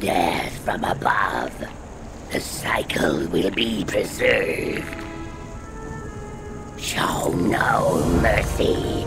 death from above, the cycle will be preserved. Show no mercy